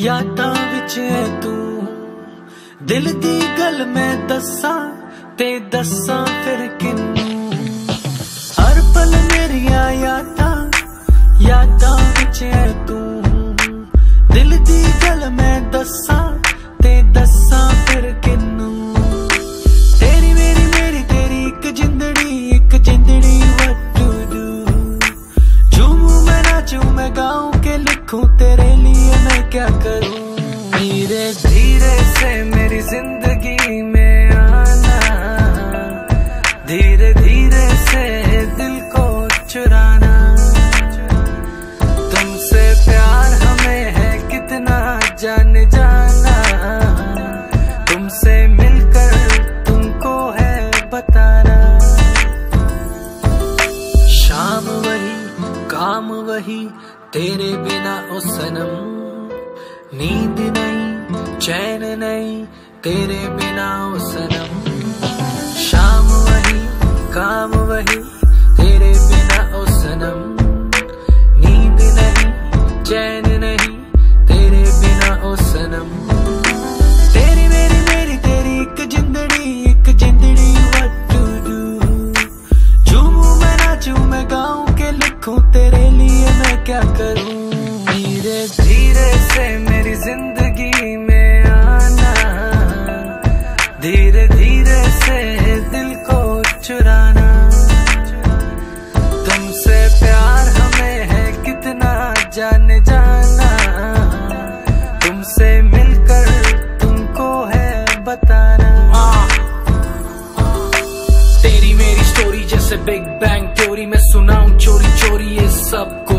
ਯਾਦਾਂ ਵਿੱਚ ਐ ਤੂੰ। ਦਿਲ ਦੀ ਗੱਲ ਮੈਂ ਦੱਸਾਂ ਤੇ ਦੱਸਾਂ ਫਿਰ ਕਿੰਨੂੰ। ਹਰ ਪਲ ਮੇਰੀਆਂ ਯਾਦਾਂ ਯਾਦਾਂ ਵਿੱਚ ਐ ਤੂੰ। ਦਿਲ ਦੀ ਗੱਲ ਮੈਂ ਦੱਸਾਂ ਤੇ ਦੱਸਾਂ ਫਿਰ ਕਿੰਨੂੰ। ਤੇਰੀ ਮੇਰੀ ਮੇਰੀ ਤੇਰੀ ਇੱਕ ਜਿੰਦੜੀ ਇੱਕ ਜਿੰਦੜੀ what to do ਝੂਮੂ ਮੈਂ ਨਾਚੂ, ਮੈਂ ਗਾਉਂ लिखूं तेरे लिए मैं क्या करूँ? धीरे धीरे से मेरी ज़िंदगी में आना। धीरे धीरे से दिल को चुराना। तुमसे प्यार हमें है कितना जान जाना। तुमसे मिलकर तुमको है बताना। शाम वही, काम वही तेरे बिना ओ सनम नींद नहीं, चैन नहीं, तेरे बिना ओ सनम शाम वही, काम वही, तेरे बिना ओ सनम नींद नहीं, चैन धीरे से मेरी ज़िंदगी में आना। धीरे धीरे से दिल को चुराना। तुमसे प्यार हमें है कितना जान जाना। तुमसे मिलकर तुमको है बताना। तेरी मेरी स्टोरी जैसे बिग बैंग थ्योरी मैं सुनाऊं चोरी चोरी ये सबको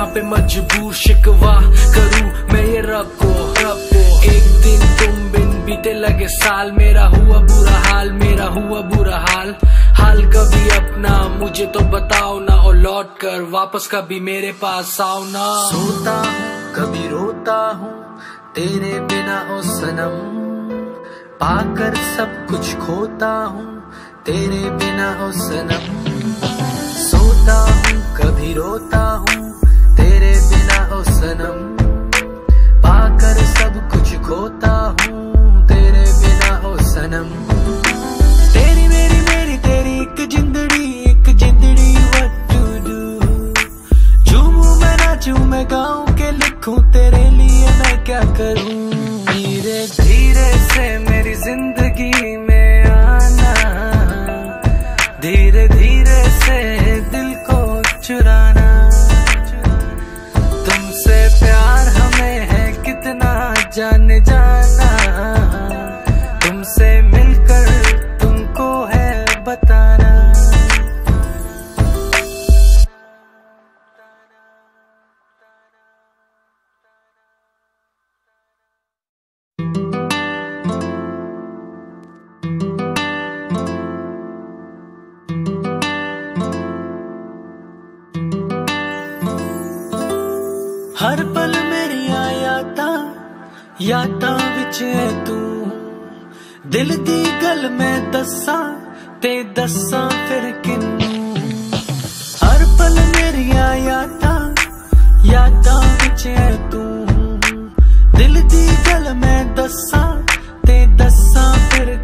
यहाँ पे मजबूर शिकवा करूँ मैं ये रखो रखो। एक दिन तुम बिन बीते लगे, साल मेरा हुआ बुरा हाल, मेरा हुआ बुरा हाल। हाल कभी अपना, मुझे तो बताओ ना, और लौट कर वापस कभी मेरे पास आओ ना। सोता, कभी रोता हूँ, तेरे बिना ओ सनम। पाकर सब कुछ खोता हूँ, तेरे बिना ओ सनम। से मेरी ज़िंदगी में आना। धीरे धीरे से दिल को चुराना। तुमसे प्यार हमें है कितना जान जाना ਹਰ ਪਲ ਮੇਰੀਆਂ ਯਾਦਾਂ ਯਾਦਾਂ ਵਿੱਚ ਐ ਤੂੰ। ਦਿਲ ਦੀ ਗੱਲ ਮੈਂ ਦੱਸਾਂ ਤੇ ਦੱਸਾਂ ਫਿਰ ਕਿੰਨੂੰ। ਹਰ ਪਲ ਮੇਰੀਆਂ ਯਾਦਾਂ ਯਾਦਾਂ ਵਿੱਚ ਐ ਤੂੰ। ਦਿਲ ਦੀ ਗੱਲ ਮੈਂ ਦੱਸਾਂ ਤੇ ਦੱਸਾਂ ਫਿਰ